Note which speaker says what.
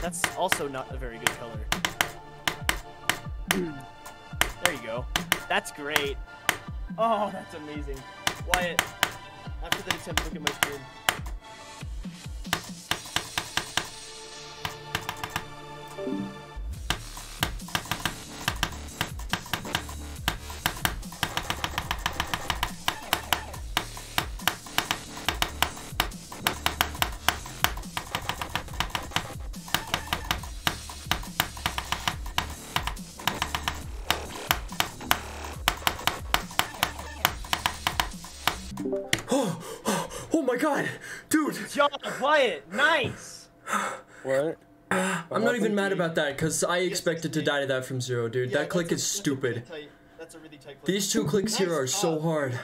Speaker 1: That's also not a very good color. there you go. That's great. Oh, that's amazing. Wyatt, after the attempt, look at my screen.
Speaker 2: Oh oh, oh my god, dude!
Speaker 1: Job, Wyatt, nice.
Speaker 3: What?
Speaker 2: I'm not even mad about that because I expected to die to that from zero, dude.
Speaker 1: Yeah,
Speaker 2: that click
Speaker 1: that's
Speaker 2: is
Speaker 1: a- that's a really
Speaker 2: stupid.
Speaker 1: tight- That's a really tight click.
Speaker 2: These two clicks here
Speaker 1: Nice
Speaker 2: are so hard.